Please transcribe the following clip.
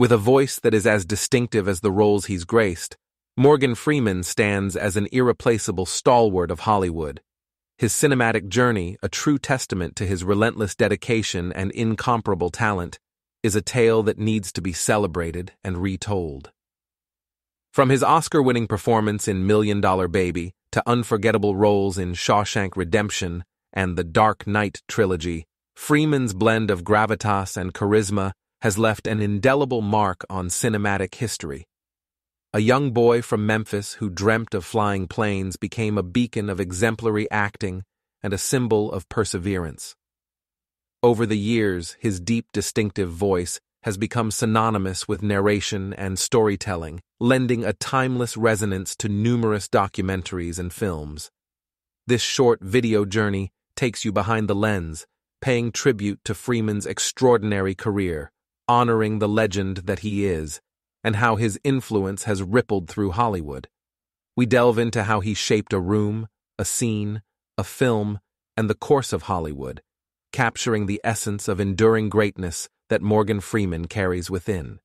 With a voice that is as distinctive as the roles he's graced, Morgan Freeman stands as an irreplaceable stalwart of Hollywood. His cinematic journey, a true testament to his relentless dedication and incomparable talent, is a tale that needs to be celebrated and retold. From his Oscar winning performance in Million Dollar Baby to unforgettable roles in Shawshank Redemption and the Dark Knight trilogy, Freeman's blend of gravitas and charisma has left an indelible mark on cinematic history. A young boy from Memphis who dreamt of flying planes became a beacon of exemplary acting and a symbol of perseverance. Over the years, his deep, distinctive voice has become synonymous with narration and storytelling, lending a timeless resonance to numerous documentaries and films. This short video journey takes you behind the lens, paying tribute to Freeman's extraordinary career, honoring the legend that he is, and how his influence has rippled through Hollywood. We delve into how he shaped a room, a scene, a film, and the course of Hollywood, capturing the essence of enduring greatness that Morgan Freeman carries within.